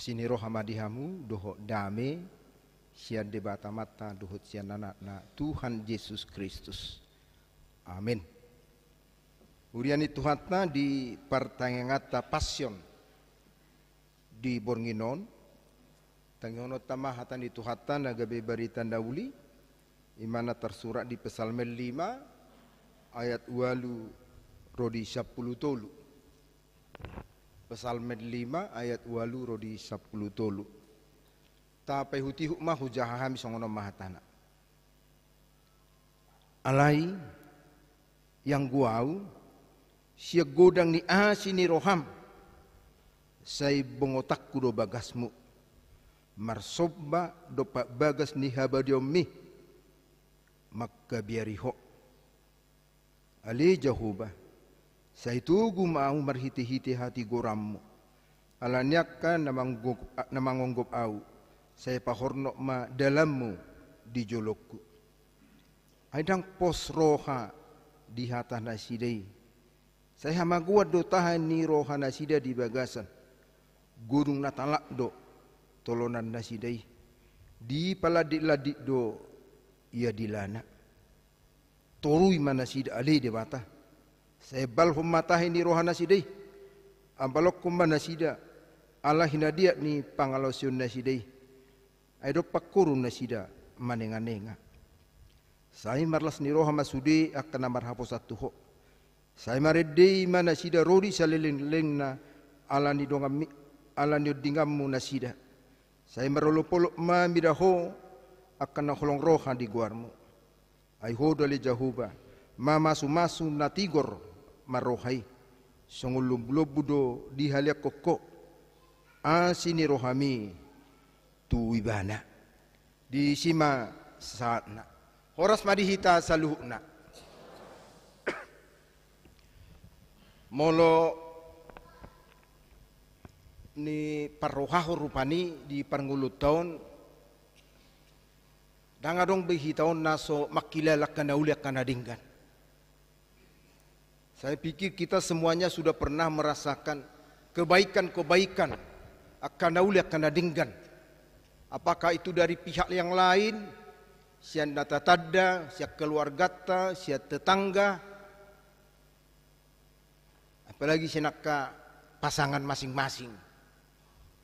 Asini roh hamadihamu doho dame sian debata mata dohot sian anak na Tuhan Yesus Kristus. Amin. Uriani Tuhatna di pertanyangata passion di Bornginon. Tangyono tamahatan di Tuhatan agabe berita dauli. Imana tersurat di Pesalmen 5 ayat walu rodi 10 tolu. Pesalmen 5 ayat walu rodi 10 tolu. Tapi huti hukmah hujahahami songono mahatana. Alai yang guau sia godang ni asi ni roham. Sai bongotak kudo bagasmu marsobba do pak bagas ni habadiomi makka biariho ali jahuba Sai tugu mau marhiti-hiti hati gorammu. Alanyakka namangonggop au. Saya pahorno ma dalammu di jolokku. Aidang pos roha di hata nasidai. Saya hamaguat do tahan ni roha nasida di bagasan. Gunung natalak do tolonan nasidai. Di paladik-ladik do ia dilana. Torui mana sida ali di batah Sebal humatahi ni rohana sidai. Ambalok kumana sida. Allah hinadia ni pangalosion na sidai. Aido pakurun na sida manenga-nenga. Saya marlas ni roha masudi akan namar satu ho. Saya marede mana sida rodi salileng-leng na ala ni dongam ala ni dingamu na sida. Saya marolopolo ma midaho akan naholong roha di guarmu. Ai hodo le jahuba. Mama sumasu na tigor marohai. Songulum lobudo di halia koko asini rohami tu ibana. Di sima saatna. Horas madihita saluhna. Molo ni parohaho rupani di parngulut tahun dangadong tahun naso makilala kana ulia dinggan saya pikir kita semuanya sudah pernah merasakan kebaikan-kebaikan akan dauli akan dinggan. Apakah itu dari pihak yang lain, sian data tada, siap keluarga, siap tetangga, apalagi senaka pasangan masing-masing.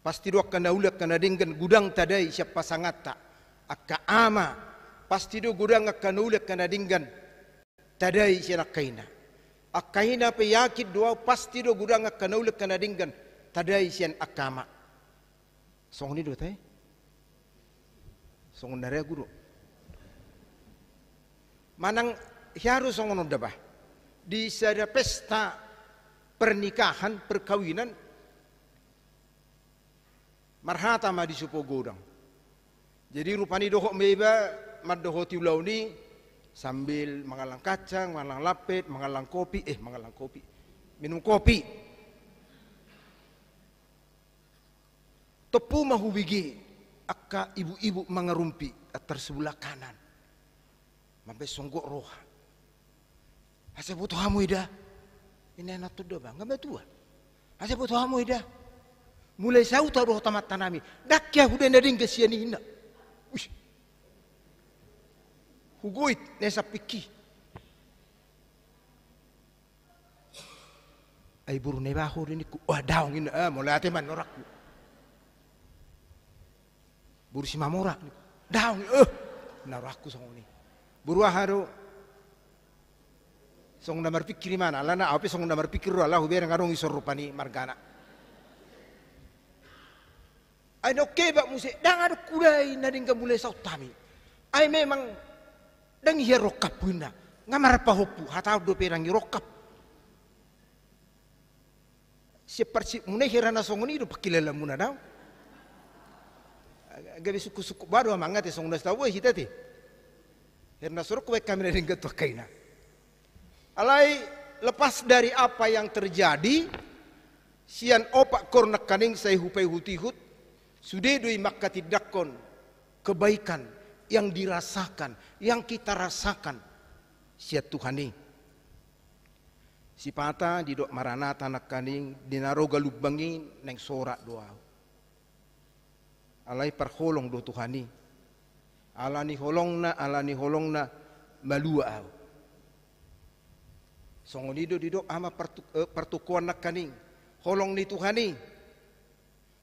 Pasti dua akan dauli akan dinggan gudang tadai siap pasangan tak, akka ama, pasti dua gudang akan dauli akan dinggan tadai siap kaina. Akahina pe yakit dua pasti do gudang kana dinggan tadai sian akama. Song ni do tay. Song nare guru. Manang harus song no dabah. Di sada pesta pernikahan perkawinan marhata ma di supo gudang. Jadi rupani dohok meba mad dohok tiulau ni sambil mengalang kacang, mengalang lapet, mengalang kopi, eh mengalang kopi, minum kopi. Tepu mahu bigi, akka ibu-ibu mengerumpi atar sebelah kanan. Mampai songgok roh. Asa butuh hamu ida. Ini anak tuh bang, nggak betul. Asa butuh hamu ida. Mulai saya roh tamat tanami. Dak ya udah nading kesian ini. Huguit nessa piki. Ay buru ne ba hori ni ku wa daw ngin ah mo late man norak buru si mamora daw ni eh narak ku song ni. Buru haro song namar pikir mana? Ala na ape song namar pikir ala hubera ngarong isor rupani margana. Ay no keba muse. Dangar kulay na din ka mulai sautami. Ay memang dan ia rokap bunda. Ngamar pahopu hatau do perang rokap. Seperti mune hirana songoni do pakilala muna daw gabi suku-suku baru amangat ya songna tahu hita ti. Hirna suruh kue kami dari gato kaina. Alai lepas dari apa yang terjadi sian opak kornak kaning saya hupai hutihut sudah dui makati dakon kebaikan yang dirasakan, yang kita rasakan. Siat Tuhan ini. Si pata di dok maranata nak kaning dinaroga lubangi neng sorak doa. alai perholong do Tuhani alani holongna alani holongna malua au songonido dido ama pertu, eh, pertukuan nak kaning holong ni Tuhani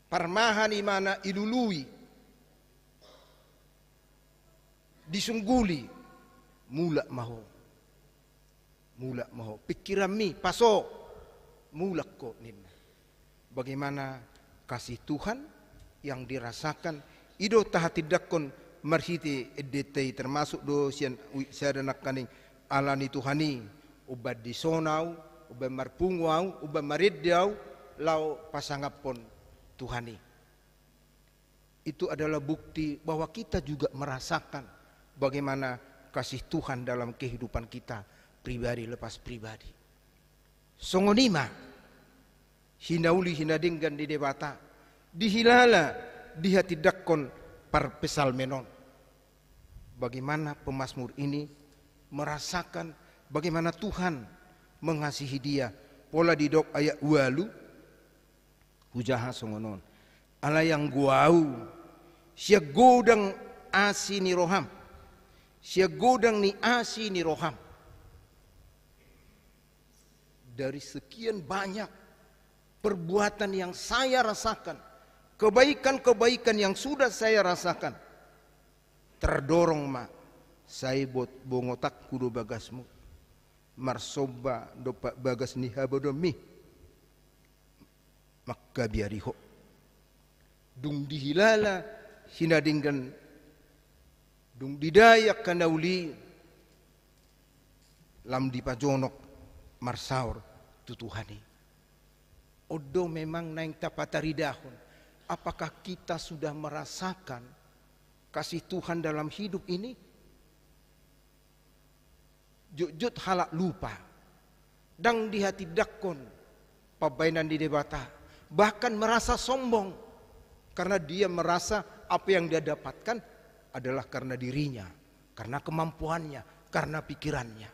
parmahan imana ilului disungguli. Mula maho. Mula maho. Pikiran mi paso. Mula ko ninna bagaimana kasih Tuhan yang dirasakan. Ido tahatidakkon marhiti edetei termasuk do sian sada nakaning alani Tuhani ubad di sonau ubad marpungwau ubad mariddau lau pasangapon Tuhani. Itu adalah bukti bahwa kita juga merasakan bagaimana kasih Tuhan dalam kehidupan kita pribadi lepas pribadi. Songonima hinauli hinadinggan di debata dihilala dihatidakkon par pesal menon. Bagaimana pemazmur ini merasakan bagaimana Tuhan mengasihi dia. Pola di dok ayat walu hujaha songonon. Ala yang guau sia godang asini roham. Sia godang ni asini roham. Dari sekian banyak perbuatan yang saya rasakan, kebaikan-kebaikan yang sudah saya rasakan, terdorong ma, saya bot bongotak kudu bagasmu, marsoba dopak bagas nihabodomi, maka biariho, dung dihilala hinadinggan, dung didayak kanauli, lam dipajonok marsaur tutuhani. Odo memang naing tapataridahon. Apakah kita sudah merasakan kasih Tuhan dalam hidup ini? Jujut halak lupa. Dang di hati dakon. Pabainan di debata. Bahkan merasa sombong. Karena dia merasa apa yang dia dapatkan adalah karena dirinya. Karena kemampuannya. Karena pikirannya.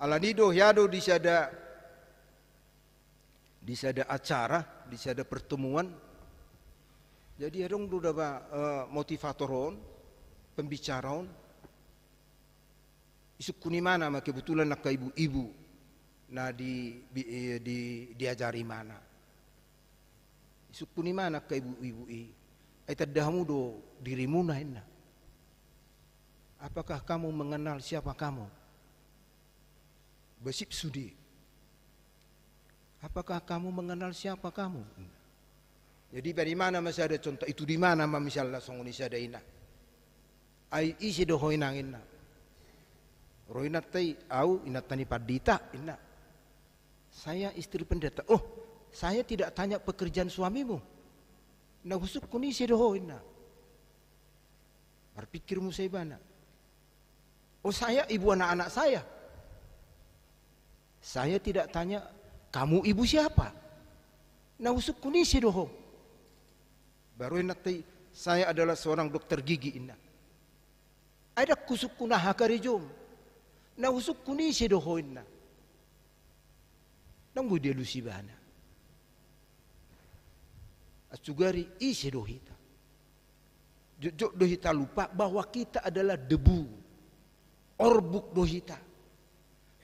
Alanido yado di sada di sada acara, di sada pertemuan. Jadi adong do daba uh, motivatoron, pembicaraon. Isuk kuni mana ma kebetulan nak ibu-ibu na di, di, di diajari mana. Isuk kuni mana ka ibu-ibu i. Do dirimu na ina. Apakah kamu mengenal siapa kamu? Besip sudi. Apakah kamu mengenal siapa kamu? Jadi dari mana masih ada contoh itu di mana ma misalnya songoni ada ina. Ai isi do hoinang ina. Roina tai au ina tani padita ina. Saya istri pendeta. Oh, saya tidak tanya pekerjaan suamimu. Nah husuk kuni si doho ina. Berpikirmu saya bana. Oh saya ibu anak-anak saya. Saya tidak tanya, kamu ibu siapa? Nah usuk kunisi doho. Baru nanti saya adalah seorang dokter gigi ina. Ada kusuk kunah hakarijum. Nah usuk kunisi doho ina. Nanggu dia lusibana. Asugari isi dohita. Jujur dohita lupa bahwa kita adalah debu. Orbuk dohita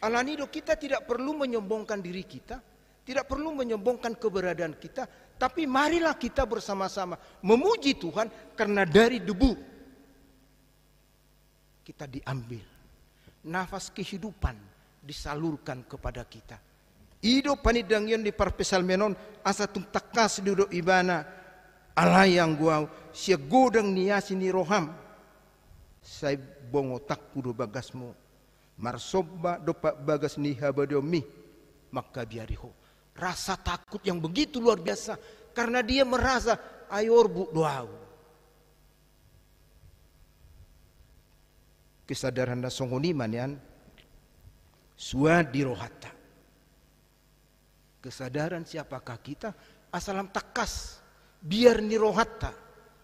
Alanido kita tidak perlu menyombongkan diri kita, tidak perlu menyombongkan keberadaan kita, tapi marilah kita bersama-sama memuji Tuhan karena dari debu kita diambil. Nafas kehidupan disalurkan kepada kita. Ido panidangyon di parpesal menon asa takas duduk ibana ala yang gua sia godang niasi ni roham. Saya bongo tak kudu bagasmu. Marsobba dopa bagas niha badomi maka biariho rasa takut yang begitu luar biasa. Karena dia merasa ayor bu doau kesadaran da songoniman yan. Suadi rohata kesadaran siapakah kita asalam takas biar nirohata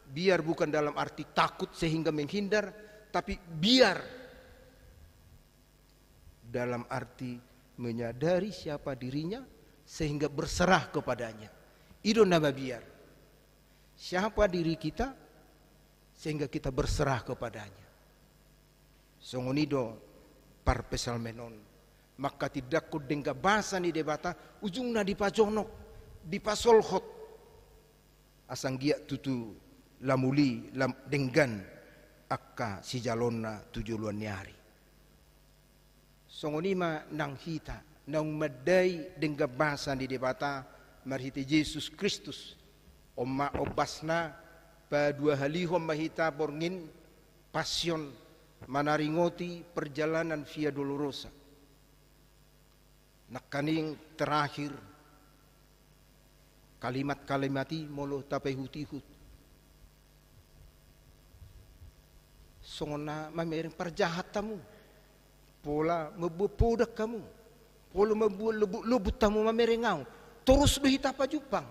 biar bukan dalam arti takut sehingga menghindar tapi biar dalam arti menyadari siapa dirinya sehingga berserah kepadanya. Ido nama biar. siapa diri kita sehingga kita berserah kepadanya. Songonido par pesalmenon maka tidak ku dengga basa ni debata ujungna di pajonok di pasolhot asang gia tutu lamuli lam denggan akka si jalonna tujuan nyari songonima nang hita nang medai dengga basa di debata marhiti Yesus Kristus. Oma obasna pa dua halihom mahita borngin pasion manaringoti perjalanan via dolorosa. Nakaning terakhir kalimat-kalimati molo tapay hutihut. Songona mamering perjahat tamu. Pola mebupudak kamu. Pola mebu lubut tamu mamerengau. Terus behita pa jupang.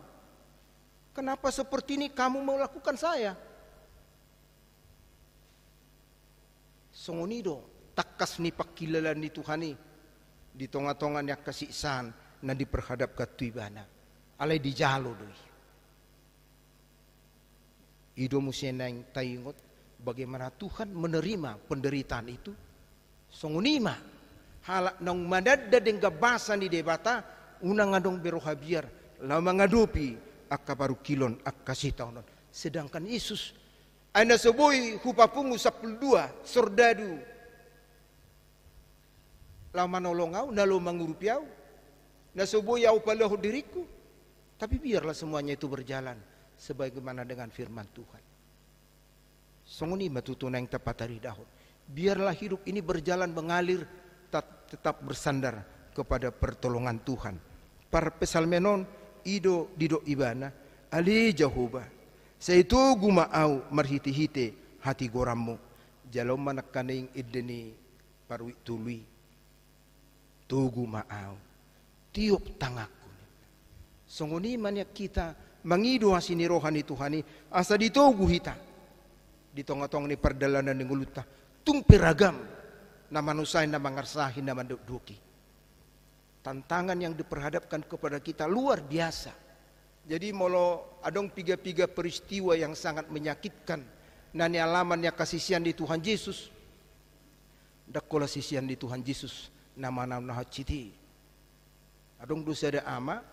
Kenapa seperti ini kamu mau lakukan saya? Songonido, takas ni pakilalan ni Tuhani di tonga-tongan yang kasisan na diperhadap ke tuibana. Alay di jalo doi. Ido musenang tayingot bagaimana Tuhan menerima penderitaan itu. Songonima halak nang madadda deng gabasan di debata unang adong berohabiar lama ngadupi baru kilon kasih tahunan. Sedangkan Yesus ana sebuah hupapungu sapul dua sordadu. Lama nolongau, nalo mangurupiau. Na sebuah yau palahu diriku. Tapi biarlah semuanya itu berjalan sebagaimana dengan firman Tuhan. Songoni matutuna yang tepat dari dahun. Biarlah hidup ini berjalan mengalir tetap bersandar kepada pertolongan Tuhan. Para pesalmenon ido dido ibana ali jahuba itu guma au marhiti-hite hati gorammu jalom manakaning ideni parwi tului tugu maau tiup tangaku songoni manya kita mangido hasini rohani Tuhani asa ditogu hita di tong-tong ni perdalanan ni nguluta tung piragam na manusay na mangarsahin na manduduki tantangan yang diperhadapkan kepada kita luar biasa. Jadi molo adong tiga-tiga peristiwa yang sangat menyakitkan. Nani alamannya kasisian di Tuhan Yesus. Dakola sisian di Tuhan Yesus. Nama-nama citi. Adong dosa ada ama.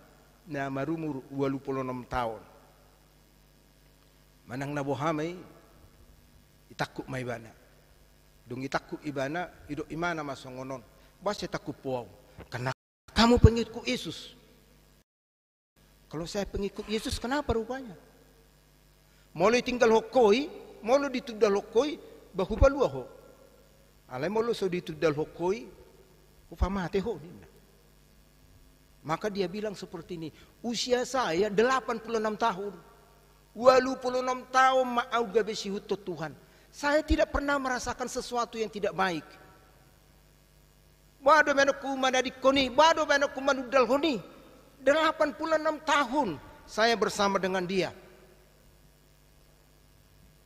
Nama rumur 26 tahun. Manang nabohamay. Itakuk may ibana. Dong itakuk ibana. Ido imana masongonon. Basta takuk puaw. Karena kamu pengikut Yesus. Kalau saya pengikut Yesus, kenapa rupanya? Mulai tinggal hokoi, mulai ditudal hokoi, bahu balua ho. Alai mulai so ditudal hokoi, upamate ho. Maka dia bilang seperti ini, usia saya 86 tahun. 86 tahun ma'au gabe sihut Tuhan. Saya tidak pernah merasakan sesuatu yang tidak baik. Bado menaku di koni, bado menaku manudal koni. 86 tahun saya bersama dengan dia.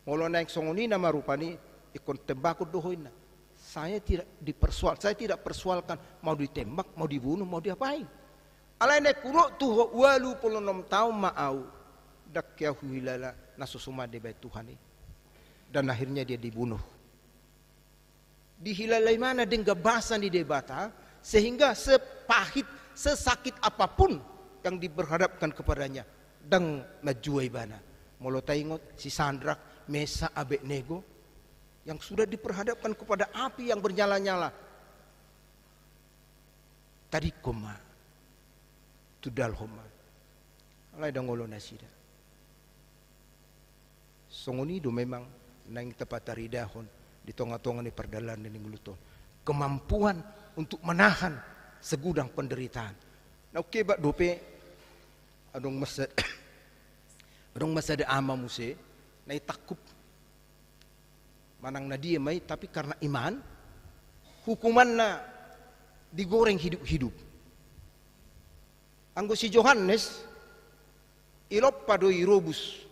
Molo naik songoni nama rupani ikon tembakut dohoina. Saya tidak dipersoal, saya tidak persoalkan mau ditembak, mau dibunuh, mau diapain. Alai naik kuro tuh walu puluh enam tahun maau dak ya hilala nasusuma de Tuhan dan akhirnya dia dibunuh. Dihilalai mana dengan bahasa di debata sehingga sepahit sesakit apa pun yang diberhadapkan kepadanya dan majuai bana molo taingot si Sandrak Mesa Abednego yang sudah diperhadapkan kepada api yang bernyala-nyala tadi koma tudal homa alai dangolo nasida songoni do memang nang tepat dahon di tonga-tonga ni perdalan ni nguluto. Kemampuan untuk menahan segudang penderitaan. Nah oke bak dope adong masa adong masa de ama muse na takup manang na dia may tapi karena iman hukuman na digoreng hidup-hidup. Anggo si Johannes ilop padoi robus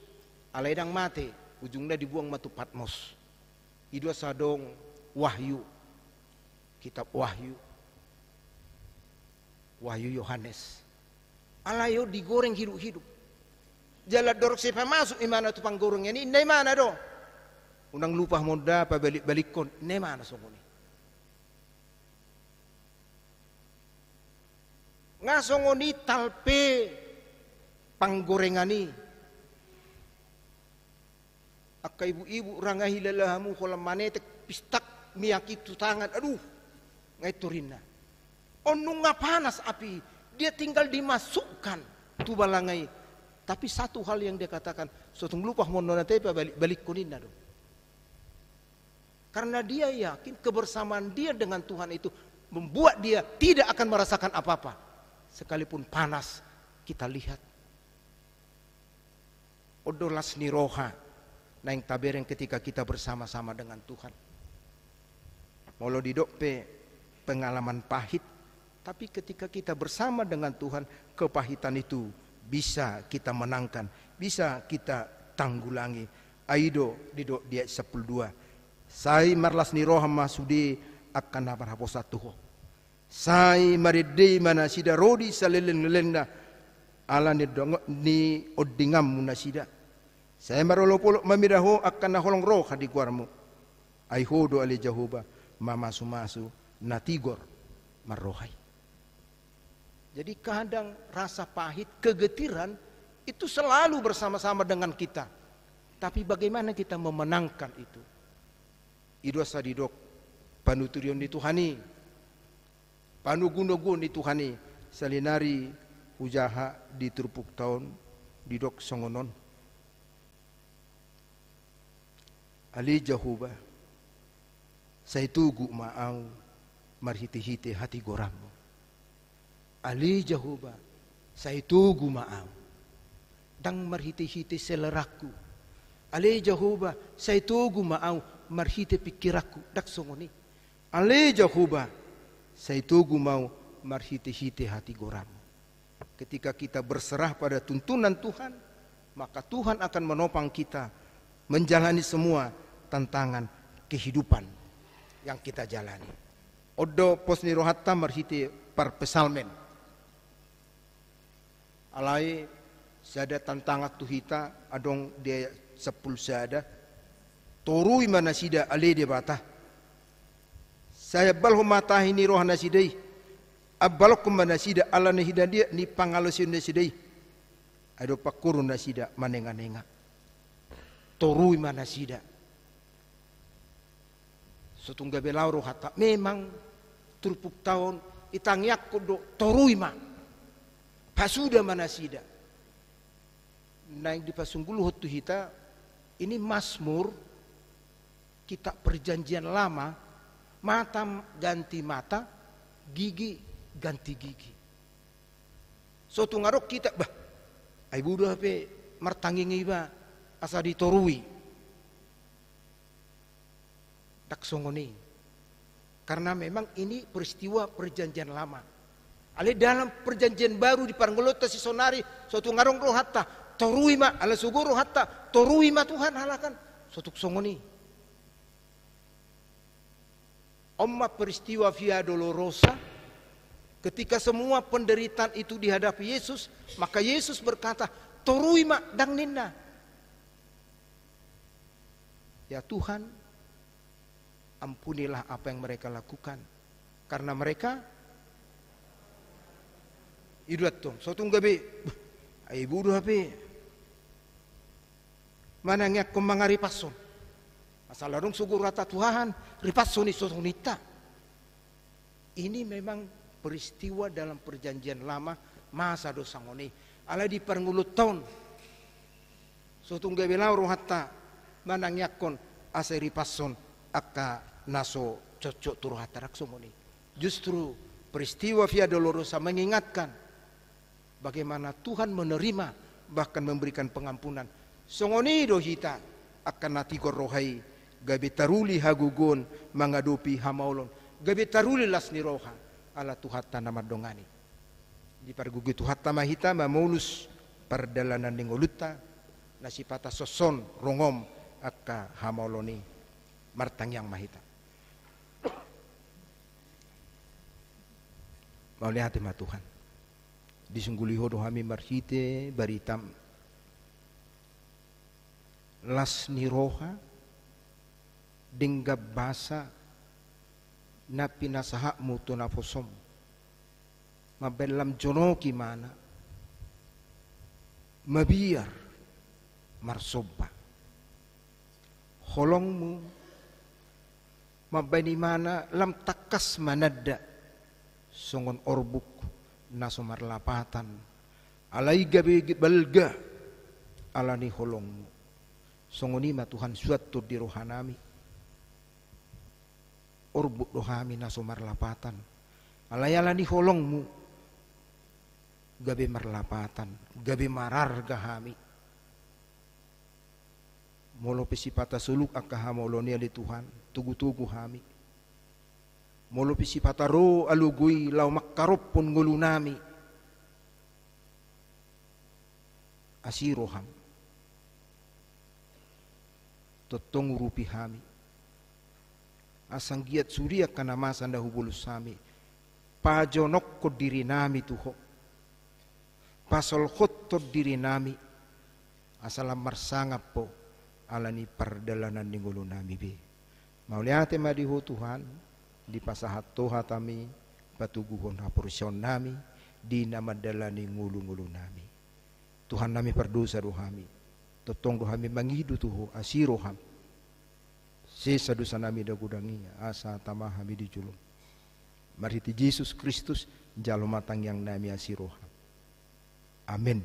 alaydang mate ujungnya dibuang matu Patmos. Idua sadong wahyu kitab wahyu. Wahyu Yohanes alayo digoreng hidup-hidup. Jala dorok siapa masuk imana tu panggurung ini, ini mana do? Unang lupa moda apa balik balik kon, ini mana sungguh ni? Ngasongoni talpe panggorengani. Akka ibu-ibu rangahi lalahamu kolam manetek pistak miyaki tangan. Aduh, ngai turina. Onung panas api, dia tinggal dimasukkan tu balangai tapi satu hal yang dia katakan, suatu lupa monona tepa balik balik kunina dong. Karena dia yakin kebersamaan dia dengan Tuhan itu membuat dia tidak akan merasakan apa-apa. Sekalipun panas, kita lihat. Odolas niroha, naing tabereng ketika kita bersama-sama dengan Tuhan. Molo didokpe pengalaman pahit, tapi ketika kita bersama dengan Tuhan, kepahitan itu bisa kita menangkan, bisa kita tanggulangi. Aido di do dia sepul dua. Sai marlas ni roham masudi akan apa haposa tuho. Sai maride mana sida rodi salelen lelenda ala ni dong ni odingam munasida. Saya marolo polo mamiraho akan naholong roh di kuarmu. Ai hodo ali jahuba mama sumasu natigor marrohai. Jadi kadang rasa pahit, kegetiran itu selalu bersama-sama dengan kita. Tapi bagaimana kita memenangkan itu? Idwa sadidok panuturion dituhani. Panugunogun dituhani. Salinari hujaha di turpuk tahun didok songonon. Ali jahuba. Saya tugu ma'au marhiti-hiti hati goramu ali jahuba saya tugu ma'am dang marhiti-hiti seleraku ali jahuba saya tugu ma'am marhiti pikiraku dak songoni. Ali jahuba saya tugu mau marhiti-hiti hati goramu. Ketika kita berserah pada tuntunan Tuhan maka Tuhan akan menopang kita menjalani semua tantangan kehidupan yang kita jalani. Odo posni rohatta marhiti par pesalmen. Alai sada tantangat tuhita adong dia sepul sada torui mana sida ale dia bata saya balho mata ini roh nasidai abbalok mana sida ala hida dia ni pangalosin nasidai ado pakurun nasida manenga-nenga. Mana sida. Setungga belau roh hata. Memang turpuk tahun itangyak kudo torui mah Pasuda manasida. Naik di pasunggulu hotu hita ini masmur kita perjanjian lama mata ganti mata gigi ganti gigi. Suatu ngarok kita bah ai budu martangi ngiba asa ditorui. Tak songoni. Karena memang ini peristiwa perjanjian lama. Ale dalam perjanjian baru di Parangolota si sonari suatu ngarong roh hatta torui ma ala sugoro hatta torui ma Tuhan halakan suatu songoni. Omma peristiwa via dolorosa ketika semua penderitaan itu dihadapi Yesus maka Yesus berkata torui ma dang ninna. Ya Tuhan ampunilah apa yang mereka lakukan. Karena mereka iduat so tunggu gabi ay budu mana ngak kumanga ripason asal larung sugur rata Tuhan ripason iso nita ini memang peristiwa dalam perjanjian lama masa dosa ngoni. Ala di perngulut tahun so tunggu gabi lauro hatta mana kon aseri pason akka naso cocok turu hatarak sumoni justru peristiwa via dolorosa mengingatkan bagaimana Tuhan menerima bahkan memberikan pengampunan. Songoni dohita akan nati rohai gabi taruli hagugun mengadupi hamaulon gabi taruli lasni roha ala tuhata nama dongani. Di pargugi tuhata mahita mamulus perdalanan ningoluta nasipata soson rongom akka hamauloni martang yang mahita. Mau lihat Tuhan disungguliho hami marhite baritam las ni roha dingga basa na pinasaha mo to na posom mabelam jono mana mabiar marsoba. Holongmu mabani mana lam takas manada songon orbuk nasomar lapatan. Alai gabe balga. Alani holongmu. Songonima Tuhan suatu di rohanami orbuk dohami nasomar lapatan alai alani holongmu gabe marlapatan, gabe marar gahami. Molo pesipata suluk akahamolonia di Tuhan, tugu-tugu hami. Molo pesipata ro alugui lau makkarop pun ngulunami. Asiroham. Totong rupi hami. Asang giat surya kana masa dahubulus sami. Pajonok ko diri nami tuho. Pasol khutto diri nami. Asalam marsangap po. Alani pardalanan ni ngulu nami be. Mauliate madiho Tuhan di pasahat toha tami patuguhon hapursion nami di nama dalani ngulu-ngulu nami. Tuhan nami perdosa rohami totong rohami mangidu tuho asiroham sesa dosa nami dagudangi asa tamahami di julung Mariti Yesus Kristus jalo matang yang nami asiroham Amin.